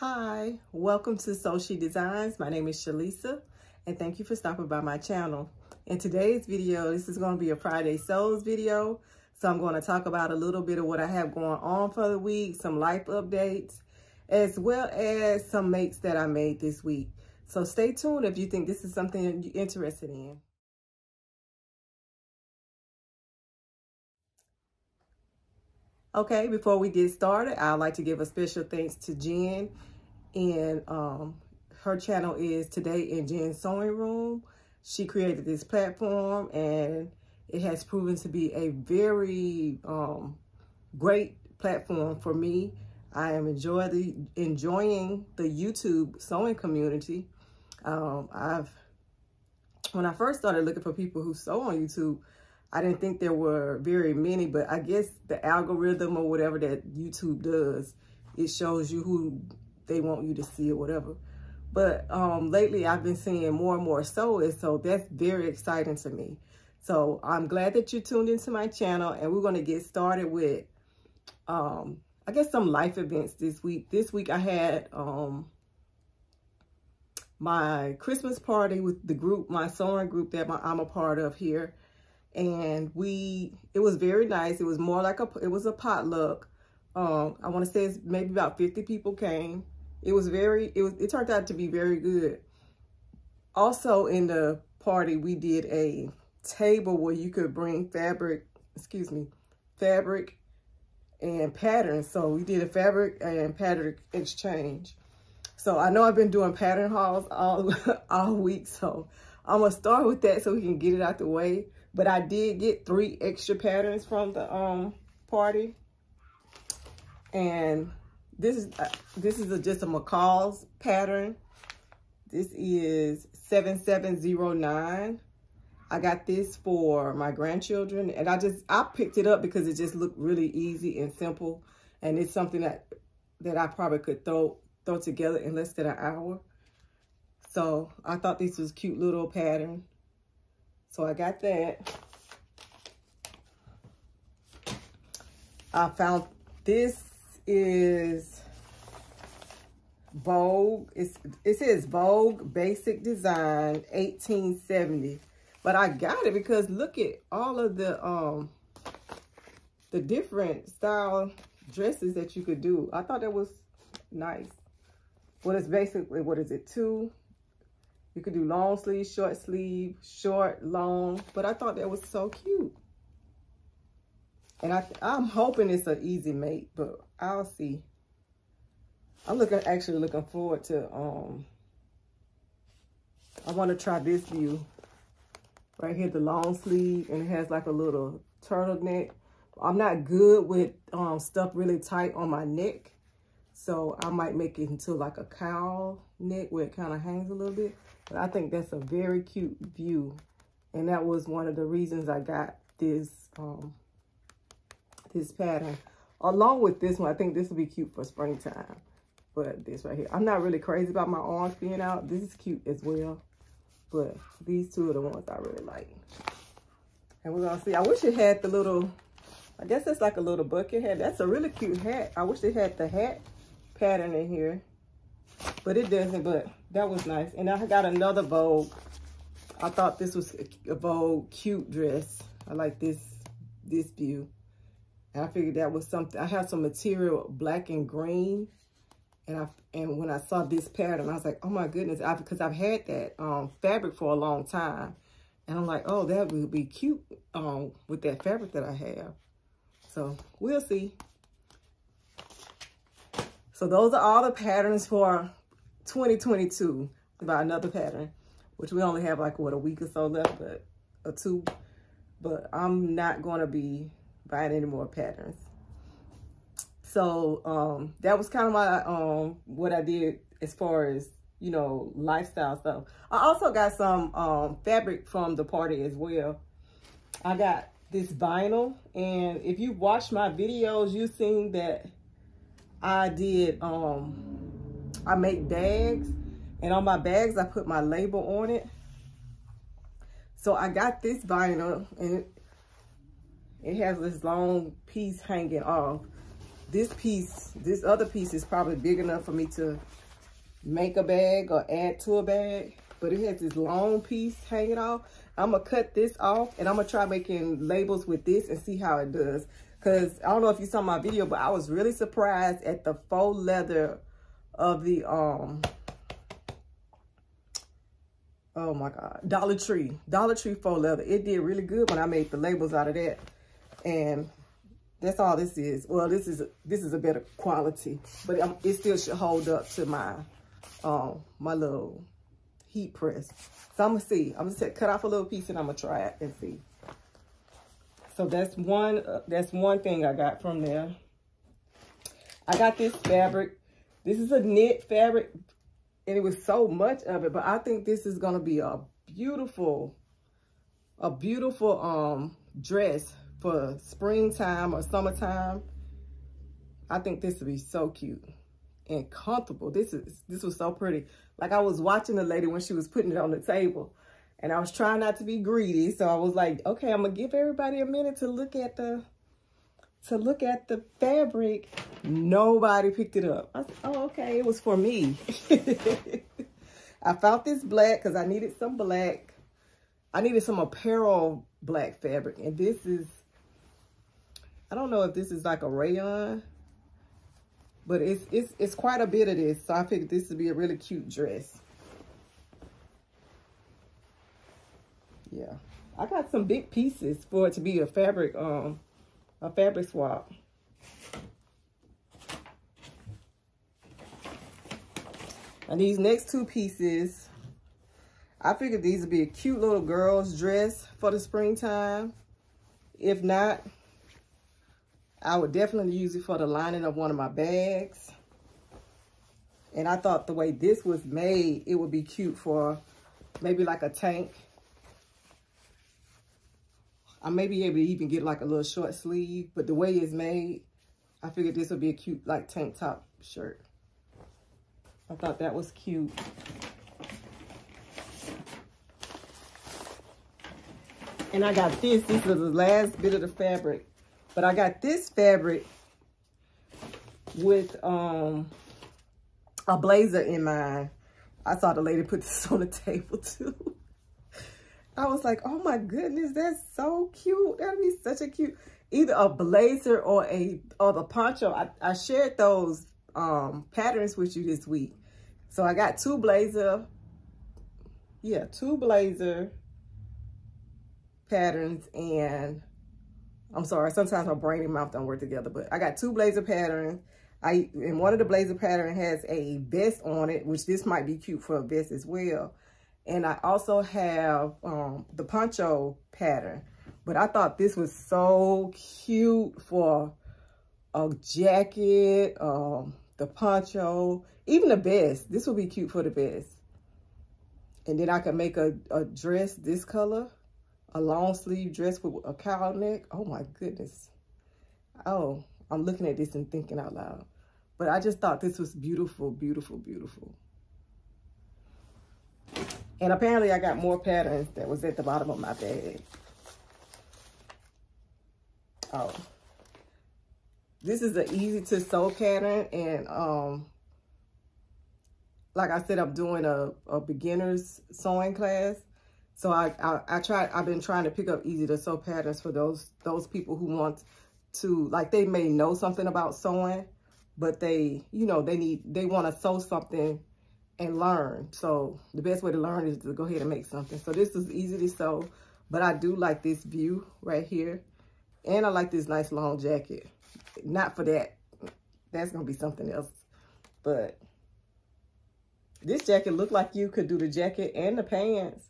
Hi, welcome to Sew Chi Designs. My name is Shalisa and thank you for stopping by my channel. In today's video, this is going to be a Friday Sews video. So I'm going to talk about a little bit of what I have going on for the week, some life updates, as well as some makes that I made this week. So stay tuned if you think this is something you're interested in. Okay, before we get started, I'd like to give a special thanks to Jen. And um, her channel is Today in Jen's Sewing Room. She created this platform and it has proven to be a very um, great platform for me. I am enjoy the, enjoying the YouTube sewing community. Um, I've when I first started looking for people who sew on YouTube, I didn't think there were very many, but I guess the algorithm or whatever that YouTube does, it shows you who they want you to see or whatever. But um, lately I've been seeing more and more sewers, so that's very exciting to me. So I'm glad that you tuned into my channel and we're gonna get started with, um, I guess some life events this week. This week I had um, my Christmas party with the group, my sewing group that my, I'm a part of here and we it was very nice. It was more like a it was a potluck. Um i want to say it's maybe about 50 people came. It was very it was it turned out to be very good. Also in the party we did a table where you could bring fabric excuse me fabric and patterns. So we did a fabric and pattern exchange. So i know i've been doing pattern hauls all all week so i'm gonna start with that so we can get it out the way but I did get three extra patterns from the um party. And this is uh, this is a, just a McCall's pattern. This is 7709. I got this for my grandchildren and I just I picked it up because it just looked really easy and simple and it's something that that I probably could throw throw together in less than an hour. So I thought this was cute little pattern. So I got that. I found this is Vogue. It's, it says Vogue Basic Design 1870. But I got it because look at all of the um the different style dresses that you could do. I thought that was nice. Well, What is basically, what is it, two you could do long sleeve, short sleeve, short, long. But I thought that was so cute. And I, I'm hoping it's an easy make, but I'll see. I'm looking, actually looking forward to, um, I want to try this view. Right here, the long sleeve, and it has like a little turtleneck. I'm not good with um, stuff really tight on my neck. So I might make it into like a cowl neck where it kind of hangs a little bit. But I think that's a very cute view. And that was one of the reasons I got this um, this pattern. Along with this one, I think this will be cute for springtime. But this right here. I'm not really crazy about my arms being out. This is cute as well. But these two are the ones I really like. And we're going to see. I wish it had the little, I guess it's like a little bucket hat. That's a really cute hat. I wish it had the hat pattern in here. But it doesn't, but that was nice. And I got another Vogue. I thought this was a Vogue cute dress. I like this, this view. And I figured that was something. I have some material black and green. And I and when I saw this pattern, I was like, oh my goodness, I, because I've had that um, fabric for a long time. And I'm like, oh, that would be cute um, with that fabric that I have. So we'll see. So those are all the patterns for 2022. About another pattern, which we only have like, what, a week or so left, but a two. But I'm not going to be buying any more patterns. So um, that was kind of my, um, what I did as far as, you know, lifestyle stuff. I also got some um, fabric from the party as well. I got this vinyl. And if you watch my videos, you've seen that I did, um, I make bags. And on my bags, I put my label on it. So I got this vinyl and it, it has this long piece hanging off. this piece, this other piece is probably big enough for me to make a bag or add to a bag. But it has this long piece hanging off. I'm to cut this off and I'm to try making labels with this and see how it does. Because I don't know if you saw my video, but I was really surprised at the faux leather of the, um, oh my God, Dollar Tree. Dollar Tree faux leather. It did really good when I made the labels out of that. And that's all this is. Well, this is a, this is a better quality, but it still should hold up to my um my little heat press. So I'm gonna see. I'm gonna cut off a little piece and I'm gonna try it and see. So that's one uh, that's one thing I got from there. I got this fabric. This is a knit fabric, and it was so much of it, but I think this is gonna be a beautiful, a beautiful um dress for springtime or summertime. I think this would be so cute and comfortable. This is this was so pretty. Like I was watching the lady when she was putting it on the table and I was trying not to be greedy. So I was like, okay, I'm gonna give everybody a minute to look at the to look at the fabric. Nobody picked it up. I said, oh, okay, it was for me. I found this black because I needed some black. I needed some apparel black fabric. And this is I don't know if this is like a rayon, but it's it's it's quite a bit of this. So I figured this would be a really cute dress. Yeah. I got some big pieces for it to be a fabric um a fabric swap. And these next two pieces, I figured these would be a cute little girl's dress for the springtime. If not, I would definitely use it for the lining of one of my bags. And I thought the way this was made, it would be cute for maybe like a tank. I may be able to even get like a little short sleeve, but the way it's made, I figured this would be a cute like tank top shirt. I thought that was cute. And I got this. This was the last bit of the fabric. But I got this fabric with um a blazer in mind. I saw the lady put this on the table too. I was like, oh my goodness, that's so cute. That'd be such a cute, either a blazer or a or the poncho. I, I shared those um patterns with you this week. So I got two blazer, yeah, two blazer patterns and I'm sorry, sometimes my brain and mouth don't work together, but I got two blazer patterns. I And one of the blazer pattern has a vest on it, which this might be cute for a vest as well. And I also have um, the poncho pattern. But I thought this was so cute for a jacket, um, the poncho, even the vest. This would be cute for the vest. And then I could make a, a dress this color a long sleeve dress with a cowl neck. Oh my goodness. Oh, I'm looking at this and thinking out loud. But I just thought this was beautiful, beautiful, beautiful. And apparently I got more patterns that was at the bottom of my bag. Oh. This is an easy to sew pattern. And um, like I said, I'm doing a, a beginner's sewing class. So I, I, I I've been trying to pick up easy to sew patterns for those, those people who want to, like they may know something about sewing, but they, you know, they need, they want to sew something and learn. So the best way to learn is to go ahead and make something. So this is easy to sew, but I do like this view right here. And I like this nice long jacket. Not for that. That's going to be something else. But this jacket looked like you could do the jacket and the pants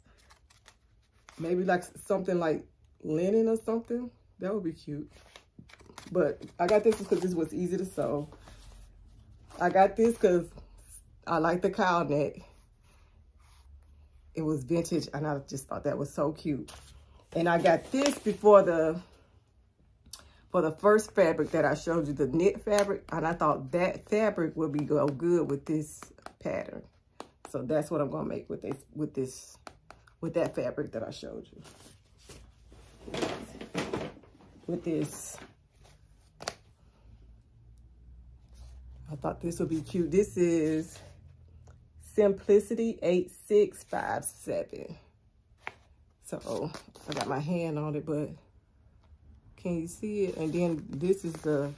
Maybe like something like linen or something. That would be cute. But I got this because this was easy to sew. I got this because I like the cowl neck. It was vintage and I just thought that was so cute. And I got this before the for the first fabric that I showed you, the knit fabric. And I thought that fabric would be go good with this pattern. So that's what I'm gonna make with this with this with that fabric that I showed you. With this I thought this would be cute. This is Simplicity 8657. So I got my hand on it, but can you see it? And then this is the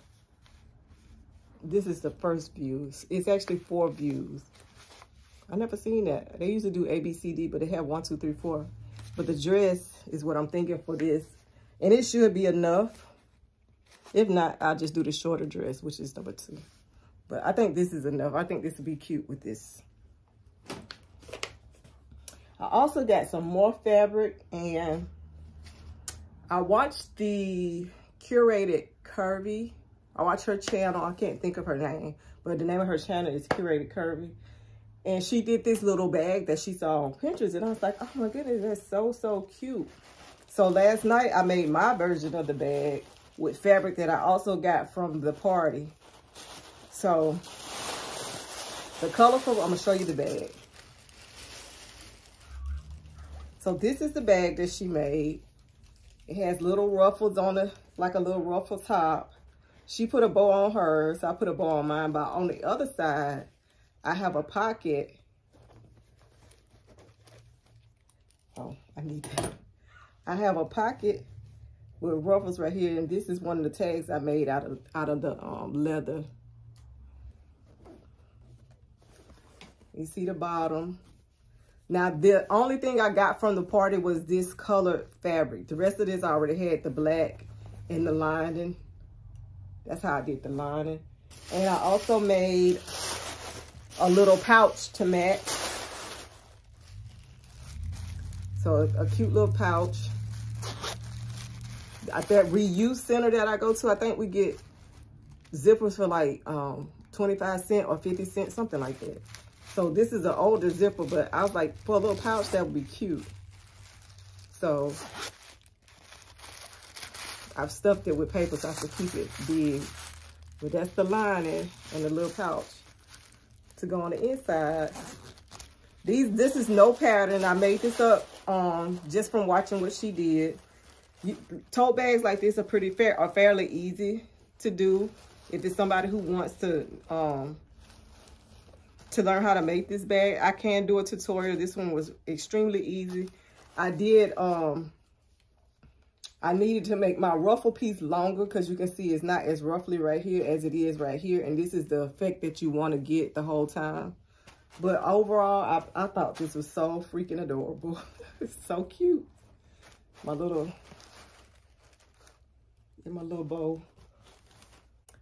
this is the first views. It's actually four views. I never seen that. They used to do A, B, C, D, but they have one, two, three, four. But the dress is what I'm thinking for this. And it should be enough. If not, I'll just do the shorter dress, which is number two. But I think this is enough. I think this would be cute with this. I also got some more fabric and I watched the curated curvy. I watched her channel. I can't think of her name, but the name of her channel is curated curvy. And she did this little bag that she saw on Pinterest. And I was like, oh my goodness, that's so, so cute. So last night I made my version of the bag with fabric that I also got from the party. So the colorful, I'm gonna show you the bag. So this is the bag that she made. It has little ruffles on it, like a little ruffle top. She put a bow on hers, I put a bow on mine, but on the other side, I have a pocket. Oh, I need that. I have a pocket with ruffles right here, and this is one of the tags I made out of out of the um, leather. You see the bottom. Now, the only thing I got from the party was this colored fabric. The rest of this I already had the black and the lining. That's how I did the lining. And I also made a little pouch to match. So a, a cute little pouch. At that reuse center that I go to, I think we get zippers for like um, 25 cent or 50 cent, something like that. So this is an older zipper, but I was like, for a little pouch, that would be cute. So I've stuffed it with paper so I can keep it big. But that's the lining and the little pouch to go on the inside. These, this is no pattern. I made this up um, just from watching what she did. You, tote bags like this are pretty fair, are fairly easy to do. If it's somebody who wants to um, to learn how to make this bag, I can do a tutorial. This one was extremely easy. I did um, I needed to make my ruffle piece longer because you can see it's not as roughly right here as it is right here. And this is the effect that you want to get the whole time. But overall, I, I thought this was so freaking adorable. it's so cute. My little, in my little bow.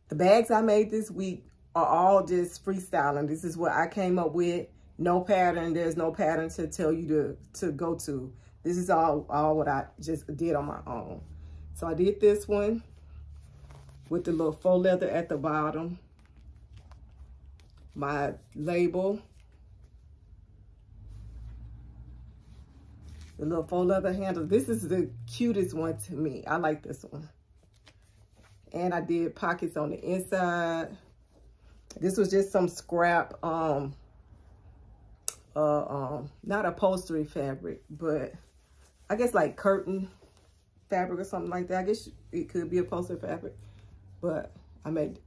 The bags I made this week are all just freestyling. This is what I came up with. No pattern. There's no pattern to tell you to, to go to. This is all, all what I just did on my own. So I did this one with the little faux leather at the bottom. My label. The little faux leather handle. This is the cutest one to me. I like this one. And I did pockets on the inside. This was just some scrap, um, uh, um, not upholstery fabric, but I guess like curtain fabric or something like that. I guess it could be a poster fabric, but I made,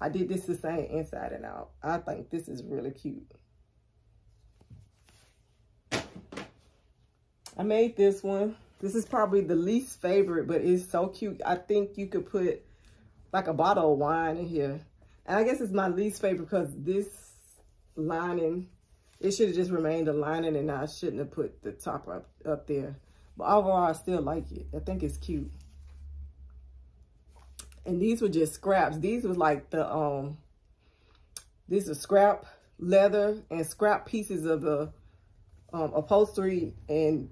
I did this the same inside and out. I think this is really cute. I made this one. This is probably the least favorite, but it's so cute. I think you could put like a bottle of wine in here. And I guess it's my least favorite because this lining, it should have just remained a lining and I shouldn't have put the top up, up there. But overall, I still like it. I think it's cute. And these were just scraps. These was like the, um, these are scrap leather and scrap pieces of the um, upholstery and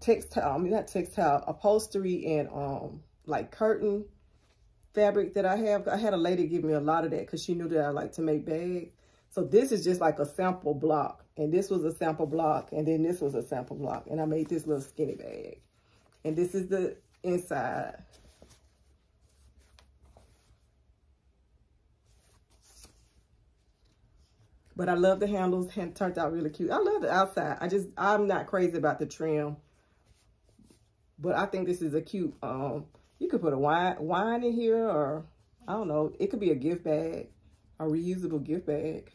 textile, I mean, not textile, upholstery and um, like curtain fabric that I have. I had a lady give me a lot of that because she knew that I like to make bags. So this is just like a sample block. And this was a sample block. And then this was a sample block. And I made this little skinny bag. And this is the inside. But I love the handles. It turned out really cute. I love the outside. I just, I'm not crazy about the trim. But I think this is a cute, um, you could put a wine, wine in here or, I don't know. It could be a gift bag. a reusable gift bag.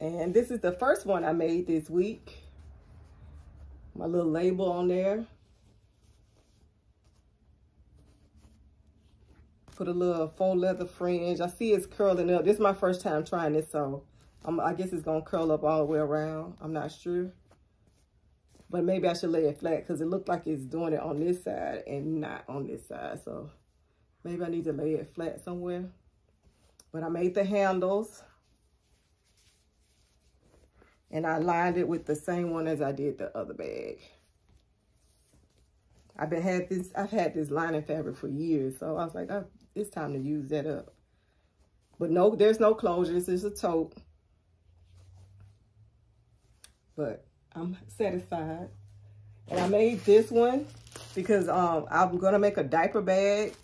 And this is the first one I made this week. My little label on there. Put a little faux leather fringe. I see it's curling up. This is my first time trying this, so I guess it's going to curl up all the way around. I'm not sure. But maybe I should lay it flat because it looked like it's doing it on this side and not on this side. So maybe I need to lay it flat somewhere. But I made the handles. And I lined it with the same one as I did the other bag. I've been had this, I've had this lining fabric for years. So I was like, oh, it's time to use that up. But no, there's no closure. This is a tote. But I'm satisfied. And I made this one because um, I'm going to make a diaper bag.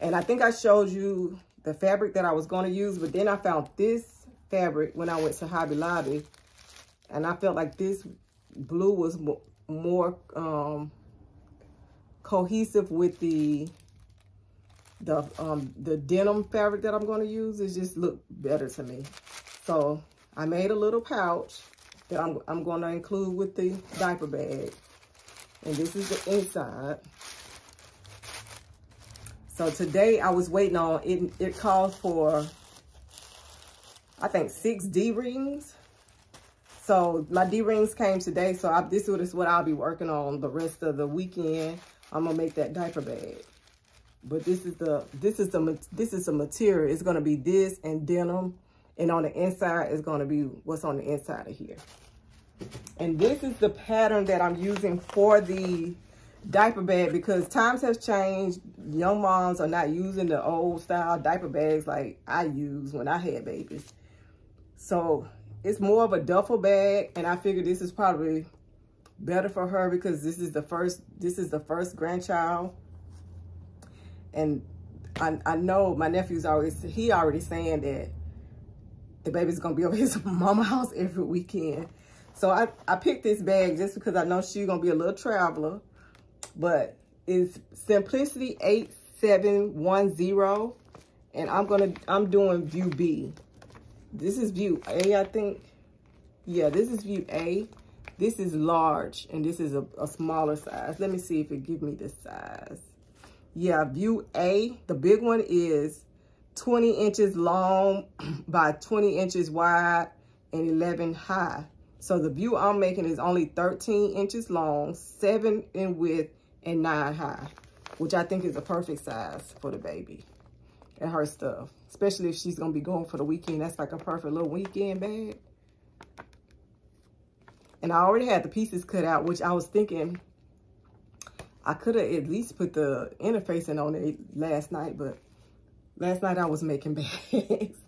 And I think I showed you the fabric that I was going to use. But then I found this fabric when I went to Hobby Lobby. And I felt like this blue was more um, cohesive with the the um, the denim fabric that I'm going to use. It just looked better to me. So I made a little pouch that I'm, I'm going to include with the diaper bag. And this is the inside. So today I was waiting on, it, it calls for, I think, six D-rings. So my D-rings came today, so I, this is what I'll be working on the rest of the weekend. I'm gonna make that diaper bag. But this is the this is the this is the material. It's gonna be this and denim, and on the inside is gonna be what's on the inside of here. And this is the pattern that I'm using for the diaper bag because times have changed. Young moms are not using the old style diaper bags like I used when I had babies. So it's more of a duffel bag and I figured this is probably better for her because this is the first this is the first grandchild. And I, I know my nephew's always he already saying that the baby's gonna be over his mama house every weekend. So I, I picked this bag just because I know she's to be a little traveler. But it's Simplicity 8710. And I'm to, I'm doing view B. This is view A, I think. Yeah, this is view A. This is large and this is a, a smaller size. Let me see if it give me the size. Yeah, view A, the big one is 20 inches long by 20 inches wide and 11 high. So the view I'm making is only 13 inches long, 7 in width, and 9 high, which I think is a perfect size for the baby and her stuff. Especially if she's going to be going for the weekend. That's like a perfect little weekend bag. And I already had the pieces cut out, which I was thinking I could have at least put the interfacing on it last night, but last night I was making bags.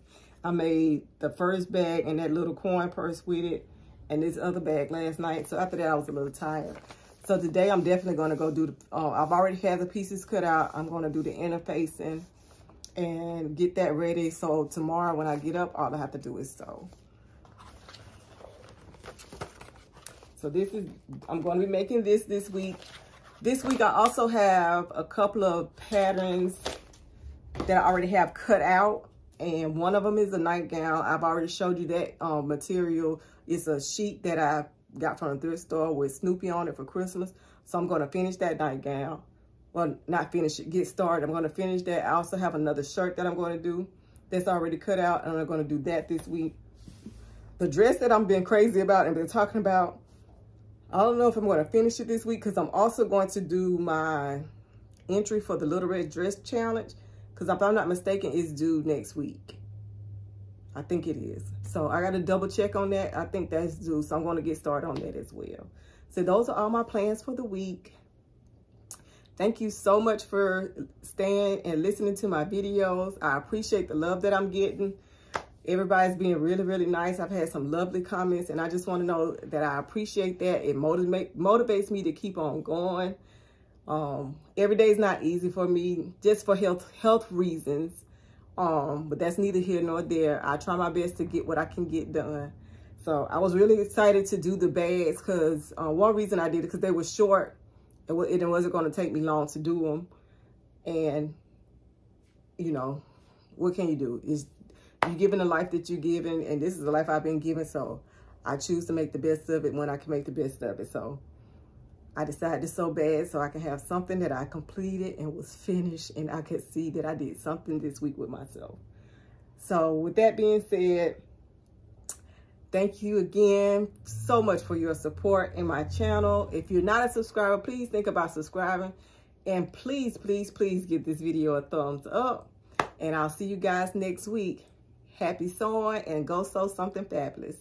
I made the first bag and that little coin purse with it and this other bag last night. So after that, I was a little tired. So today, I'm definitely going to go do the, uh, I've already had the pieces cut out. I'm going to do the interfacing and get that ready. So tomorrow when I get up, all I have to do is sew. So this is, I'm going to be making this this week. This week, I also have a couple of patterns that I already have cut out. And one of them is a nightgown. I've already showed you that um, material it's a sheet that I got from the thrift store with Snoopy on it for Christmas. So I'm going to finish that nightgown. Well, not finish it, get started. I'm going to finish that. I also have another shirt that I'm going to do that's already cut out. And I'm going to do that this week. The dress that I've been crazy about and been talking about, I don't know if I'm going to finish it this week because I'm also going to do my entry for the Little Red Dress Challenge. Because if I'm not mistaken, it's due next week. I think it is. So I got to double check on that. I think that's due. So I'm going to get started on that as well. So those are all my plans for the week. Thank you so much for staying and listening to my videos. I appreciate the love that I'm getting. Everybody's being really, really nice. I've had some lovely comments and I just want to know that I appreciate that. It motivate, motivates me to keep on going. Um, every day is not easy for me just for health, health reasons. Um, but that's neither here nor there. I try my best to get what I can get done. So I was really excited to do the bags because uh, one reason I did it because they were short it, it wasn't going to take me long to do them. And, you know, what can you do? Is you're given the life that you're given, and this is the life I've been given, so I choose to make the best of it when I can make the best of it. So I decided to so bad so I can have something that I completed and was finished, and I could see that I did something this week with myself. So with that being said, thank you again so much for your support in my channel. If you're not a subscriber, please think about subscribing. And please, please, please give this video a thumbs up. And I'll see you guys next week. Happy sewing and go sew something fabulous.